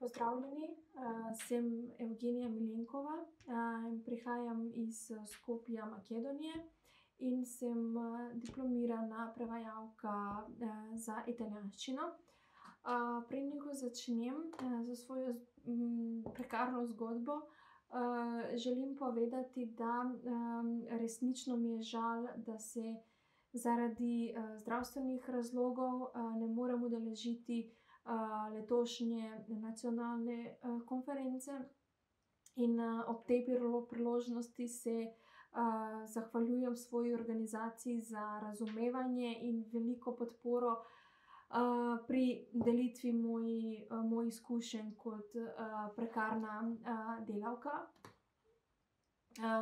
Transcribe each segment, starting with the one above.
Pozdravljeni, sem Evgenija Milenkova, prihajam iz Skopja, Makedonije in sem, diplomirana prevajalka, za italijanščino. preden ko začnem, s svojo prekarno zgodbo, želim povedati, da, resnično mi je žal, da se zaradi, zdravstvenih razlogov, ne morem udeležiti, letošnje nacionalne, konference. In, ob tej priložnosti se, zahvaljujem svoji organizaciji za razumevanje in veliko podporo, pri delitvi mojih izkušenj kot, prekarna, delavka.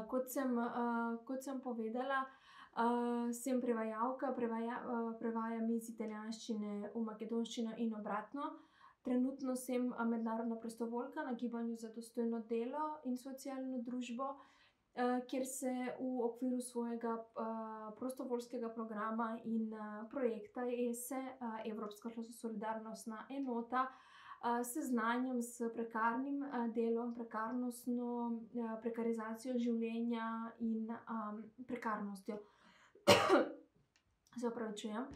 kot sem, kot sem povedala, sem prevajalka, prevajam iz italijanščine v makedonščino in obratno. Trenutno sem, mednarodna prostovoljka na Gibanju za dostojno delo in socialno družbo, kjer se v okviru svojega, prostovoljskega programa in, projekta Ese, Evropska solidarnostna enota, seznanjam s prekarnim, delom, prekarnostno, prekarizacijo življenja in, prekarnostjo. Se opravičujem.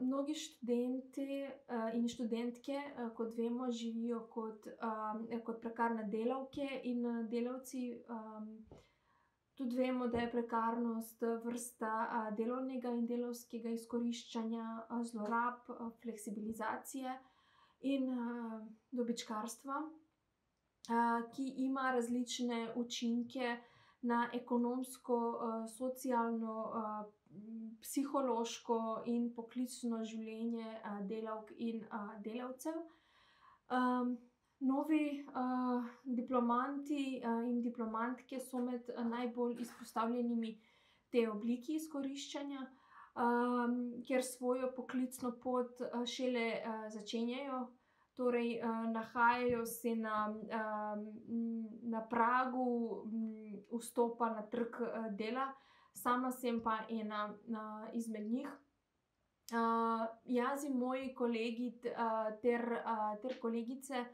mnogi študenti, in študentke, kot vemo, živijo kot, kot prekarne delavke in, delavci, Tudi vemo, da je prekarnost vrsta, delovnega in delavskega izkoriščanja, zlorab, fleksibilizacije in, dobičkarstva, ki ima različne učinke na ekonomsko, socialno, psihološko in poklicno življenje, delavk in, delavcev. novi, diplomanti, in diplomantke so med najbolj izpostavljenimi tej obliki izkoriščanja, ker svojo poklicno pot, šele, začenjajo. Torej, nahajajo se na, na pragu, vstopa na trg, dela. Sama sem pa ena, izmed njih. jaz in moji kolegi ter, ter kolegice,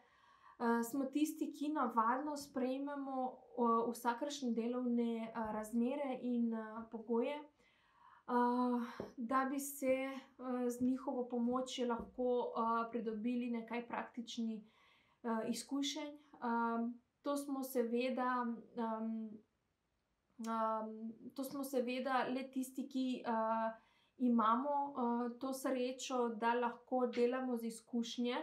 smo tisti, ki navadno sprejmemo, vsakršne delovne, razmere in, pogoje, da bi se, z njihovo pomočjo lahko, pridobili nekaj praktičnih, izkušenj. to smo seveda, to smo seveda le tisti, ki, imamo, to srečo, da lahko delamo z izkušnje,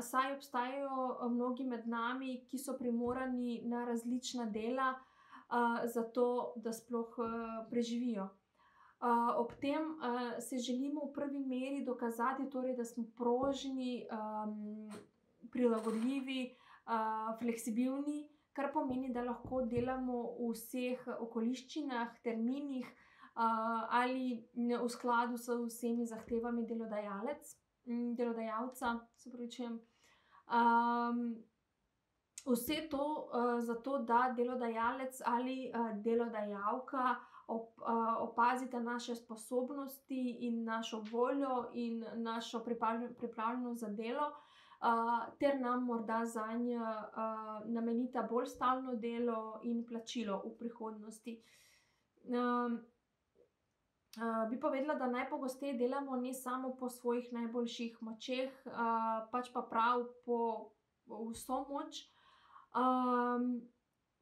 saj obstajajo mnogi med nami, ki so primorani na različna dela, zato da sploh, preživijo. Ob tem, si želimo v prvi meri dokazati, torej da smo prožni, prilagodljivi, fleksibilni, kar pomeni, da lahko delamo v vseh okoliščinah, terminih, ali v skladu z vsemi zahtevami delodajalca, se opravičujem. vse to, zato, da delodajalec ali, delodajalka opazita naše sposobnosti in našo voljo in našo pripravljenost za delo, ter nam morda zanj, namenita bolj stalno delo in plačilo v prihodnosti. bi povedala, da najpogosteje delamo ne samo po svojih najboljših močeh, pač pa prav po vso moč.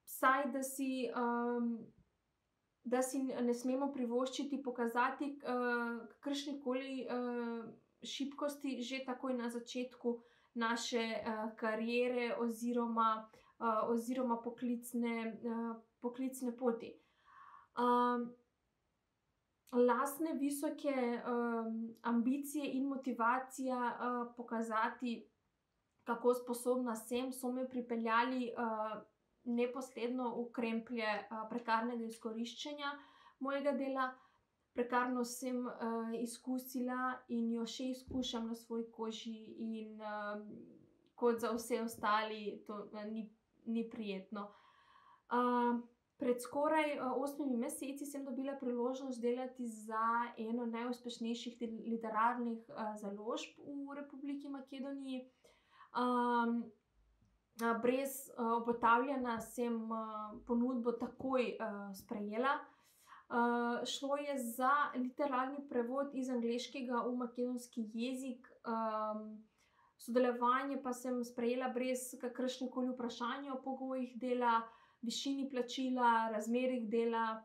saj da si, da si ne smemo privoščiti pokazati, kakršnekoli, šibkosti že takoj na začetku naše, kariere oziroma, oziroma poklicne, poklicne poti. lastne visoke, ambicije in motivacija, pokazati, kako sposobna sem, so me pripeljali, neposredno v kremplje, prekarnega izkoriščanja mojega dela. Prekarnost sem, izkusila in jo še izkušam na svoji koži in, kot za vse ostale to ni, ni prijetno. pred skoraj, osmimi meseci sem dobila priložnost delati za eno najuspešnejših literarnih, založb v Republiki Makedoniji. Um, brez obotavljanja sem ponudbo takoj sprejela. Uh, šlo je za literarni prevod iz angleškega v makedonski jezik. Um, sodelovanje pa sem sprejela brez kakršne koli vprašanja o pogojih dela, višini plačila, razmerih dela.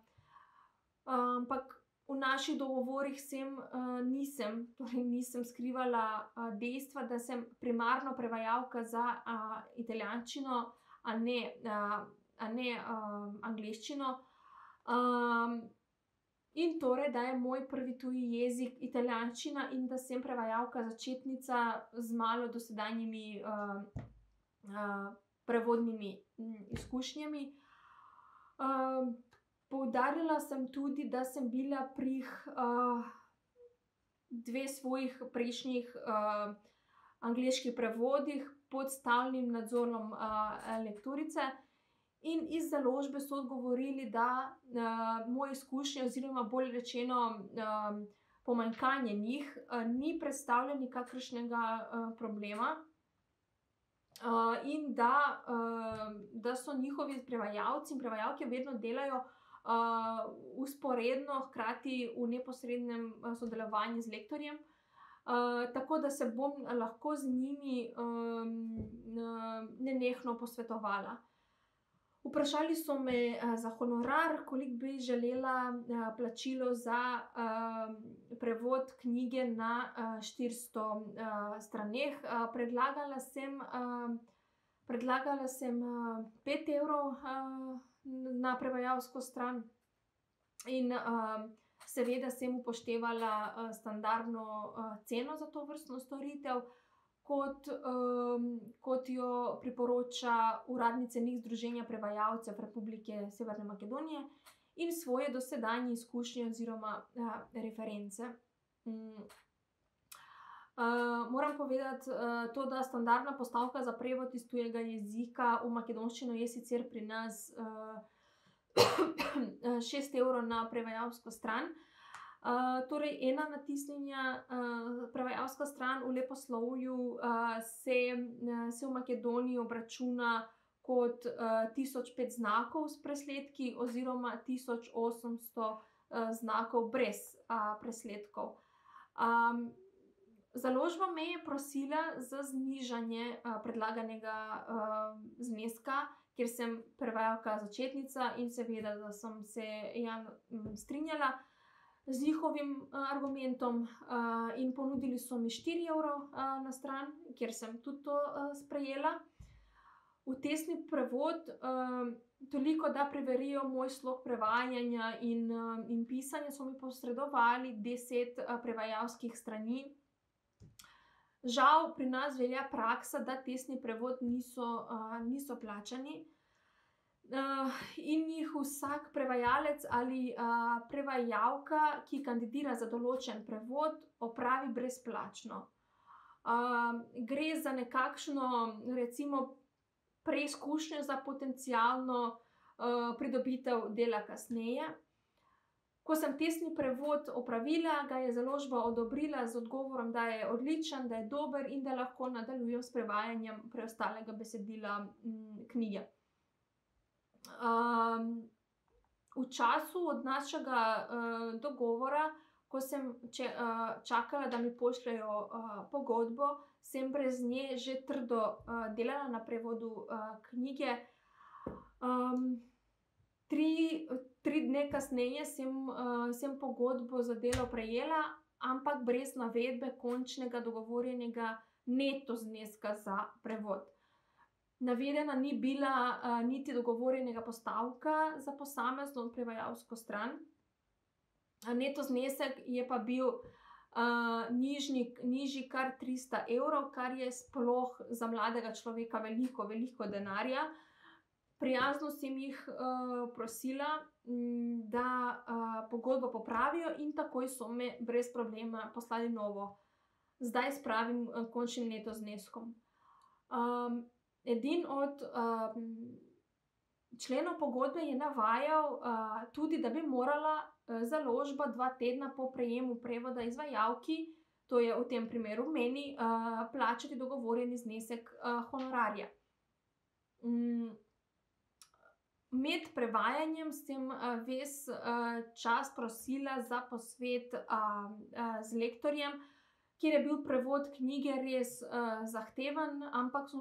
Ampak v naših dogovorih sem, uh, nisem, torej nisem skrivala uh, dejstva, da sem primarno prevajalka za uh, italijanščino, a ne, uh, a ne uh, angliščino. Um, in torej, da je moj prvi tuji jezik italijanščina in da sem prevajalka začetnica z malo dosedanjimi uh, uh, prevodnimi um, izkušnjami. Uh, Poudarila sem tudi, da sem bila pri uh, dveh svojih prejšnjih uh, angliških prevodih pod stalnim nadzorom uh, lektorice. In iz založbe so odgovorili, da uh, moje izkušnje, oziroma bolj rečeno, uh, pomanjkanje njih, uh, ni predstavljalo nikakršnega uh, problema, uh, in da, uh, da so njihovi prevajalci in prevajalke vedno delajo uh, usporedno, hkrati v neposrednem sodelovanju z lektorjem, uh, tako da se bom lahko z njimi um, nenehno posvetovala. Vprašali so me uh, za honorar, koliko bi želela uh, plačilo za uh, prevod knjige na uh, 400 uh, straneh. Uh, predlagala sem, uh, predlagala sem uh, 5 evrov. Uh, na prevajalsko stran. In um, seveda sem upoštevala uh, standardno uh, ceno za to vrstno storitev, kot, um, kot jo priporoča uradni cenik Združenja prevajalcev Republike Severne Makedonije in svoje dosedanje izkušnje oziroma uh, reference. Um, Uh, moram povedati, uh, to, da standardna postavka za prevod iz tujega jezika v makedonščino je sicer pri nas uh, eh, 6 evrov na prevajalsko stran. Uh, torej, ena natisnjenja, uh, prevajalska stran v leposlovju uh, se, uh, se v Makedoniji obračuna kot uh, 1005 znakov s presledki, oziroma 1800 uh, znakov brez uh, presledkov. Um, Založba me je prosila za znižanje uh, predlaganega uh, zneska, ker sem prevajalka začetnica in seveda, da sem se ja, strinjala z njihovim uh, argumentom uh, in ponudili so mi 4 evro uh, na stran, ker sem tudi to uh, sprejela. V tesni prevod, uh, toliko da preverijo moj slog prevajanja in, uh, in pisanja, so mi posredovali 10 uh, prevajalskih strani. Žal pri nas velja praksa, da tesni prevod niso, uh, niso plačani uh, in jih vsak prevajalec ali uh, prevajalka, ki kandidira za določen prevod, opravi brezplačno. Uh, gre za nekakšno, recimo, preizkušnjo za potencijalno uh, pridobitev dela kasneje. Ko sem tesni prevod opravila, ga je založba odobrila z odgovorom, da je odličen, da je dober in da lahko nadaljujem s prevajanjem preostalega besedila m, mm, knjige. Um, v času od našega uh, dogovora, ko sem če, uh, čakala, da mi pošljajo uh, pogodbo, sem brez nje že trdo uh, delala na prevodu uh, knjige. Um, tri, tri dni kasneje sem, uh, sem pogodbo za delo prejela, ampak brez navedbe končnega dogovorjenega neto zneska za prevod. Navedena ni bila uh, niti dogovorjenega postavka za posamezno prevajalsko stran. Neto znesek je pa bil uh, nižji, nižji kar 300 evrov, kar je sploh za mladega človeka veliko, veliko denarja. Uh, prijazno sem jih uh, prosila, m, da uh, pogodbo popravijo, in takoj so me brez problema poslali novo, zdaj s pravim uh, končnim neto zneskom. Um, Edin od uh, členov pogodbe je navajal uh, tudi, da bi morala uh, založba dva tedna po prejemu prevoda izvajalki to je v tem primeru meni, uh, plačati dogovorjeni znesek uh, honorarja. Mm. Med prevajanjem sem uh, ves uh, čas prosila za posvet uh, uh, z lektorjem, kjer je bil prevod knjige res uh, zahteven, ampak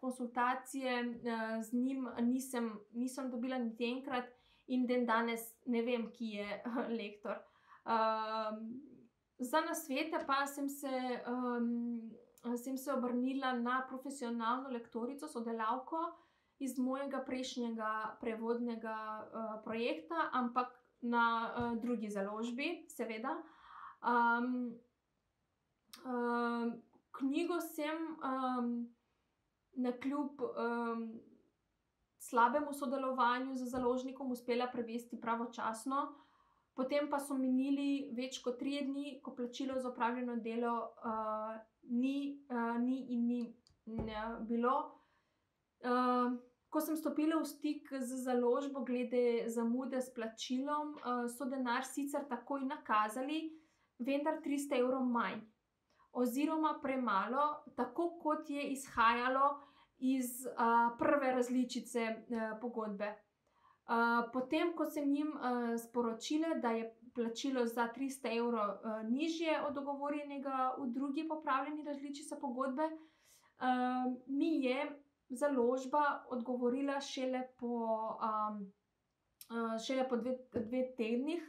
konsultacije uh, z njim nisem, nisem dobila niti enkrat, in den danes ne vem, ki je uh, lektor. Uh, za nasvete pa sem se, um, sem se obrnila na profesionalno lektorico, sodelavko iz mojega prejšnjega prevodnega uh, projekta, ampak na uh, drugi založbi, seveda. Um, um, knjigo sem um, na kljub um, slabemu sodelovanju z založnikom uspela prevesti pravočasno. Potem pa so minili več kot tri dni, ko plačilo za upravljeno delo uh, ni, uh, ni in ni ne, bilo. Uh, Ko sem stopila v stik z založbo glede zamude s plačilom, eh, so denar sicer takoj nakazali, vendar 300 evrov manj, oziroma premalo, tako kot je izhajalo iz uh, prve različice uh, pogodbe. Potem, ko sem jim sporočila, da je plačilo za 300 evrov nižje od dogovorjenega v drugi popravljeni različici pogodbe, mi je založba odgovorila šele po, um, uh, šele po dve, dve tednih,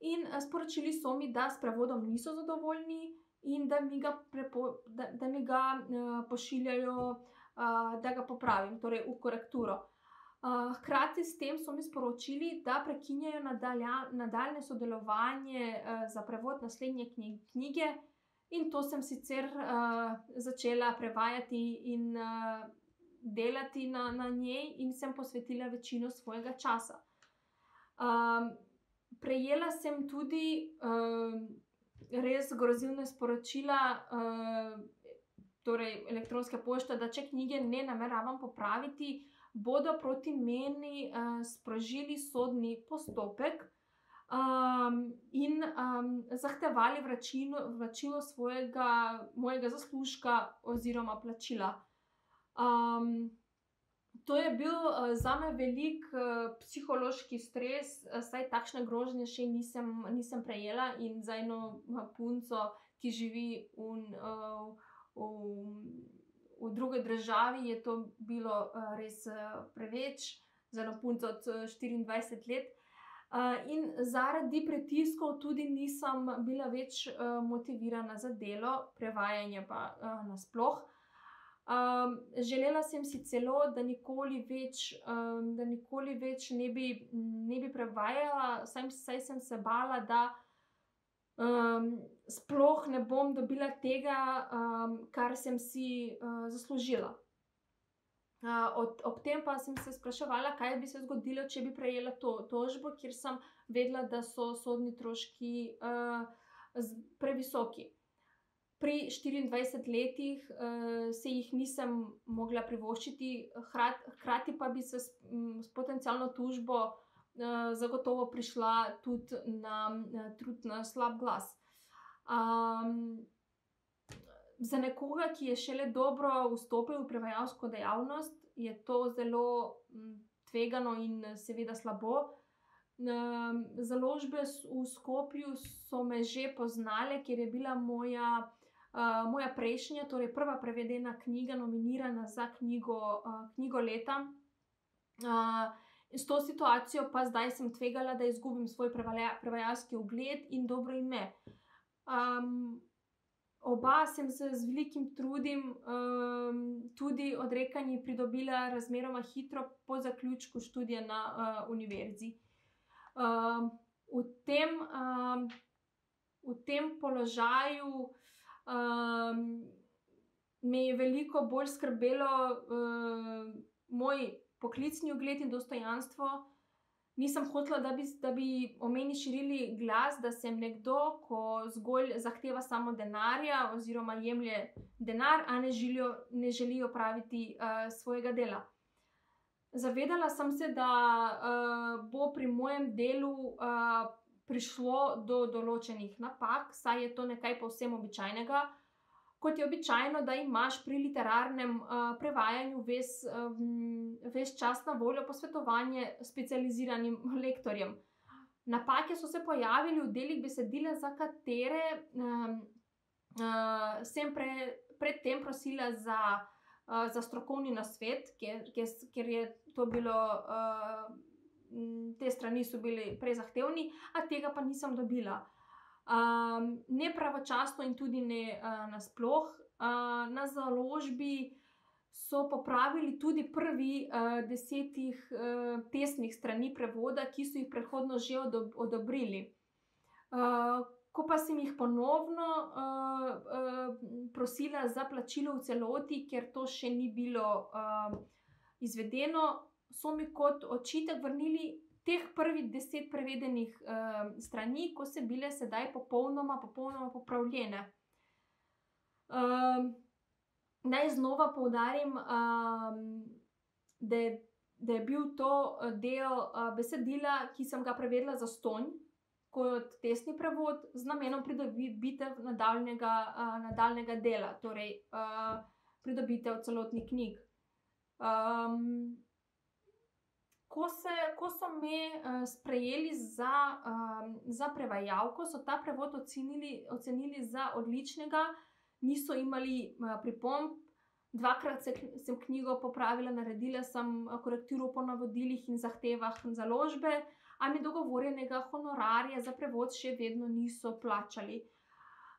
in uh, sporočili so mi, da s prevodom niso zadovoljni in da mi ga, prepo, da, da mi ga uh, pošiljajo, uh, da ga popravim, torej v korekturo. Uh, hkrati s tem so mi sporočili, da prekinjajo nadalja, nadaljne sodelovanje uh, za prevod naslednje knjige, in to sem sicer uh, začela prevajati in uh, delati na, na njej in sem posvetila večino svojega časa. Um, prejela sem tudi um, res grozilne sporočila, um, torej elektronske pošte, da če knjige ne nameravam popraviti, bodo proti meni uh, sprožili sodni postopek. Um, in um, zahtevali vračilo, vračilo svojega, mojega zaslužka oziroma plačila. Um, to je bil uh, za me velik uh, psihološki stres, uh, saj takšne grožnje še nisem, nisem prejela in za eno punco, ki živi un, uh, v, v drugi državi, je to bilo uh, res uh, preveč, za eno punco od uh, 24 let. Uh, in zaradi pritiskov tudi nisem bila več uh, motivirana za delo, prevajanje pa uh, nasplošno. Um, želela sem si celo, da nikoli več, um, da nikoli več ne, bi, ne bi prevajala, saj, saj sem se bala, da um, sploh ne bom dobila tega, um, kar sem si uh, zaslužila. Uh, od, ob tem pa sem se spraševala, kaj bi se zgodilo, če bi prejela to tožbo, ker sem vedela, da so sodni stroški uh, previsoki pri 24 letih uh, se jih nisem mogla privoščiti, hkrati pa bi se s, s potencijalno tužbo uh, zagotovo prišla tudi na, uh, na slab glas. Um, za nekoga, ki je šele dobro vstopil v prevajalsko dejavnost, je to zelo tvegano in seveda slabo. Založbe v Skopju so me že poznale, ker je bila moja Uh, moja prejšnja, torej prva prevedena knjiga, nominirana za knjigo, uh, knjigo leta. Uh, s to situacijo pa zdaj sem tvegala, da izgubim svoj prevajalski ugled in dobro ime. Um, oba sem se z velikim trudim, um, tudi odrekanje, pridobila razmeroma hitro po zaključku študija na uh, univerzi. Um, v, tem, um, v tem položaju um, me je veliko bolj skrbelo uh, moj poklicni ugled in dostojanstvo. Nisem hotela, da bi, da bi o meni širili glas, da sem nekdo, ko zgolj zahteva samo denarja, oziroma jemlje denar, a ne želijo, ne želijo praviti uh, svojega dela. Zavedala sem se, da uh, bo pri mojem delu uh, prišlo do določenih napak, saj je to nekaj povsem običajnega. Kot je običajno, da imaš pri literarnem uh, prevajanju ves, um, ves čas na voljo posvetovanje specializiranim lektorjem. Napake so se pojavile v delih besedila, za katere um, uh, sem pre, predtem prosila za, uh, za strokovni nasvet, ker, ker, ker je to bilo. Uh, te strani so bili prezahtevni, a tega pa nisem dobila. Um, ne pravočasno in tudi ne uh, nasploh. Uh, na založbi so popravili tudi prvi uh, desetih uh, tesnih strani prevoda, ki so jih predhodno že odob odobrili. Uh, ko pa sem jih ponovno uh, uh, prosila za plačilo v celoti, ker to še ni bilo uh, izvedeno, so mi kot očitek vrnili teh prvih deset prevedenih uh, strani, ko so bile sedaj popolnoma, popolnoma popravljene. Uh, naj znova poudarim, um, da, da je bil to del uh, besedila, ki sem ga prevedla za stonj. Kot tesni prevod z namenom pridobitev nadaljnega, uh, nadaljnega dela, torej uh, pridobitev celotnih knjig. Um, ko, se, ko so me uh, sprejeli za, um, za prevajalko, so ta prevod ocenili, ocenili za odličnega, niso imeli uh, pripomb. Dvakrat se, sem knjigo popravila, naredila sem korekturo po navodilih in zahtevah založbe, a mi dogovorjenega honorarja za prevod še vedno niso plačali.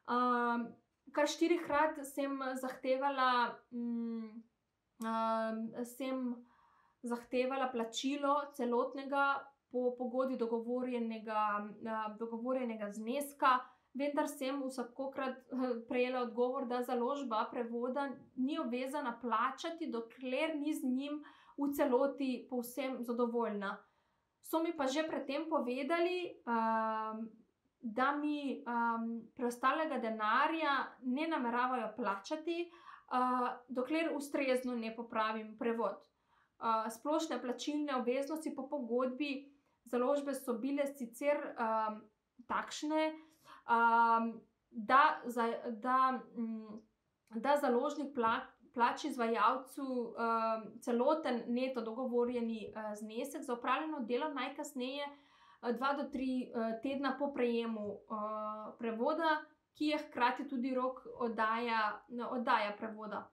Um, kar štirikrat sem zahtevala, um, um, sem zahtevala plačilo celotnega po pogodbi dogovorjenega, dogovorjenega zneska, vendar sem vsakokrat eh, prejela odgovor, da založba prevoda ni obvezana plačati, dokler ni z njim v celoti povsem zadovoljna. So mi pa že predtem povedali, um, da mi um, preostalega denarja ne nameravajo plačati, uh, dokler ustrezno ne popravim prevod splošne plačilne obveznosti po pogodbi založbe so bile sicer um, takšne, um, da, za, da, um, da založnik pla, plači izvajalcu um, celoten neto dogovorjeni uh, znesek za upravljeno delo najkasneje uh, dva do tri uh, tedna po prejemu uh, prevoda, ki je hkrati tudi rok oddaja, oddaja prevoda.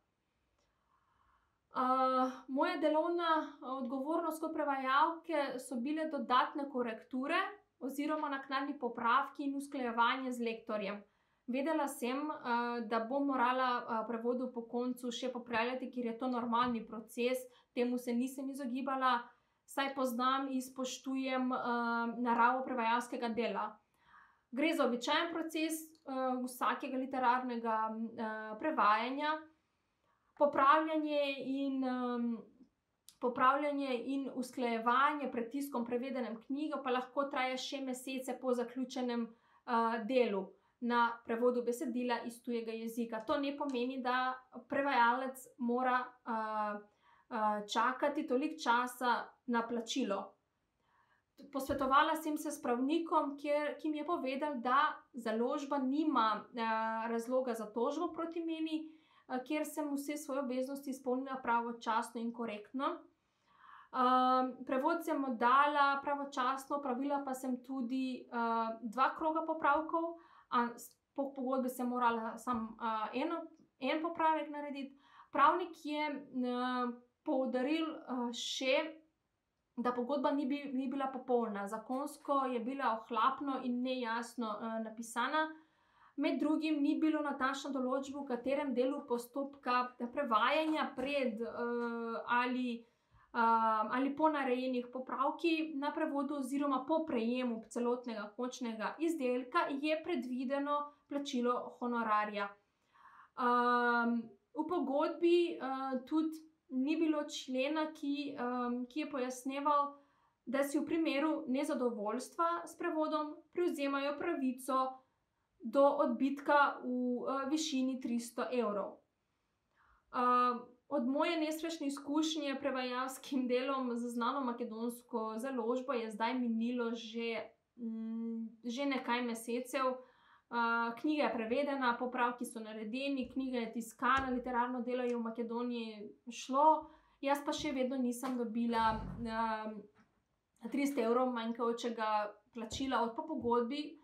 Uh, moja delovna odgovornost kot prevajalke so bile dodatne korekture oziroma naknadni popravki in usklajevanje z lektorjem. Vedela sem, uh, da bom morala uh, prevodu po koncu še popravljati, ker je to normalni proces, temu se nisem izogibala, saj poznam in spoštujem uh, naravo prevajalskega dela. Gre za običajen proces uh, vsakega literarnega uh, prevajanja popravljanje in, um, popravljanje in usklajevanje pred tiskom prevedenem knjigo pa lahko traja še mesece po zaključenem uh, delu na prevodu besedila iz tujega jezika. To ne pomeni, da prevajalec mora uh, uh, čakati toliko časa na plačilo. Posvetovala sem se s pravnikom, kjer, ki mi je povedal, da založba nima uh, razloga za tožbo proti meni, kjer sem vse svoje obveznosti izpolnila pravočasno in korektno. Um, prevod sem oddala pravočasno, pravila pa sem tudi uh, dva kroga popravkov, po pogodbi sem morala samo uh, eno, en popravek narediti. Pravnik je uh, poudaril uh, še, da pogodba ni, bi, ni bila popolna, zakonsko je bila ohlapno in nejasno uh, napisana. Med drugim ni bilo natančno določbo, v katerem delu postopka prevajanja pred uh, ali, uh, ali po narejenih popravkih na prevodu, oziroma po prejemu celotnega končnega izdelka, je predvideno plačilo honorarja. Um, v pogodbi uh, tudi ni bilo člena, ki, um, ki je pojasneval, da si v primeru nezadovoljstva s prevodom prevzemajo pravico do odbitka v uh, višini 300 evrov. Uh, od moje nesrečne izkušnje prevajalskim delom z znano makedonsko založbo je zdaj minilo že mm, že nekaj mesecev. Uh, knjiga je prevedena, popravki so naredjeni, knjiga je tiskana, literarno delo je v Makedoniji šlo, jaz pa še vedno nisem dobila uh, 300 evrov manjkajočega plačila od po pogodbi.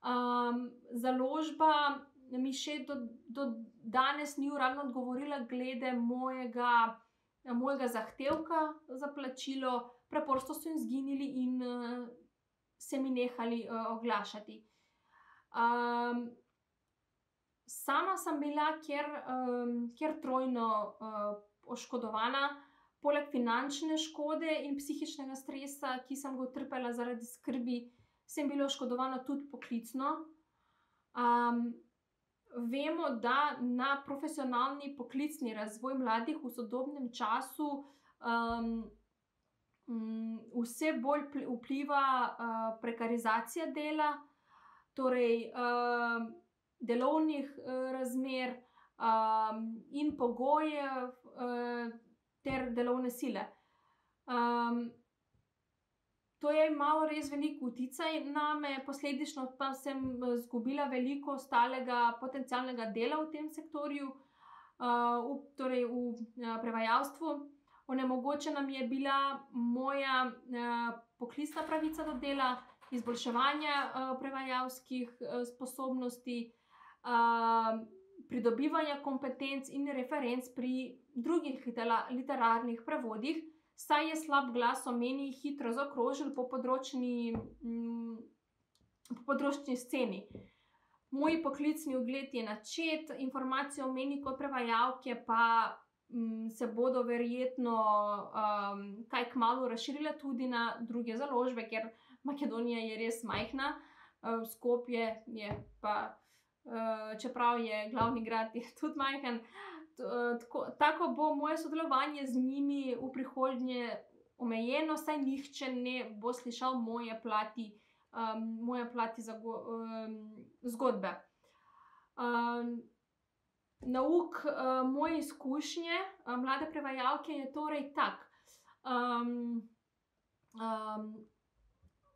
Um, založba mi še do, do danes ni uradno odgovorila, glede mojega, mojega zahtevka za plačilo, preprosto so jim zginili in uh, se mi nehali uh, oglašati. Um, sama sem bila, ker, um, ker trojno uh, oškodovana, poleg finančne škode in psihičnega stresa, ki sem ga utrpela zaradi skrbi, sem bila oškodovana tudi poklicno. Um, vemo, da na profesionalni poklicni razvoj mladih v sodobnem času um, um, vse bolj vpliva uh, prekarizacija dela torej uh, delovnih uh, razmer um, in pogojev, uh, ter delovne sile. Um, To je imelo res veliko uticaj na me, posledično pa sem izgubila veliko ostalega potencialnega dela v tem sektorju, uh, v, torej v uh, prevajalstvu. Onemogočena mi je bila moja uh, poklicna pravica do dela, izboljševanja uh, prevajalskih uh, sposobnosti, uh, pridobivanja kompetenc in referenc pri drugih literarnih prevodih, saj je slab glas o meni hitro zaokrožil po področni, mm, po področni sceni. Moj poklicni ugled je načet, informacije o meni kot prevajalke pa mm, se bodo verjetno um, kaj kmalo razširile tudi na druge založbe, ker Makedonija je res majhna, uh, Skopje je pa, uh, čeprav je glavni grad, je tudi majhen. Eh, tako, tako bo moje sodelovanje z njimi v prihodnje omejeno, saj nihče ne bo slišal moje plati, um, moje plati zago, um, zgodbe. Um, nauk uh, moje izkušnje, uh, mlade prevajalke, je torej tak. Um, um,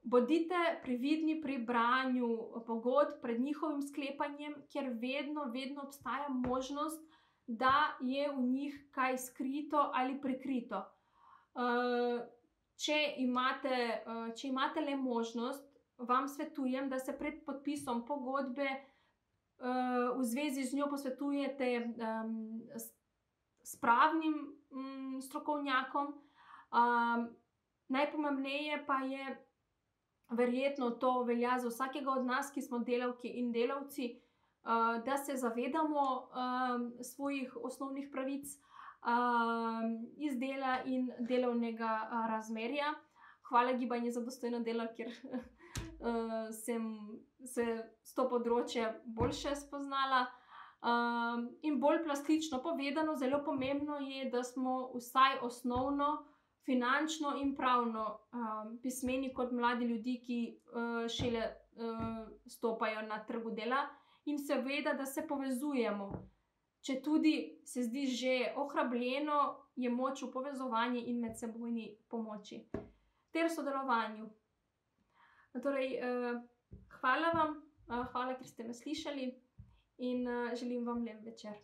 Bodite previdni pri branju pogodb pred njihovim sklepanjem, ker vedno, vedno obstaja možnost, da je v njih kaj skrito ali prikrito. Uh, če, imate, uh, če imate le možnost, vam svetujem, da se pred podpisom pogodbe uh, v zvezi z njo posvetujete s, pravnim um, strokovnjakom. Najpomembneje pa je, verjetno to velja za vsakega od nas, ki smo delavki in delavci, uh, da se zavedamo um, svojih osnovnih pravic um, iz dela in delovnega uh, razmerja. Hvala gibanju za dostojno delo, ker uh, sem se s to področje boljše spoznala. Um, in bolj plastično povedano, zelo pomembno je, da smo vsaj osnovno finančno in pravno um, pismeni kot mladi ljudje, ki uh, šele uh, stopajo na trgu dela, in seveda, da se povezujemo. Če tudi se zdi že ohrabljeno, je moč v povezovanju in medsebojni pomoči ter sodelovanju. Torej, uh, hvala vam, uh, hvala, ker ste me slišali in uh, želim vam lep večer.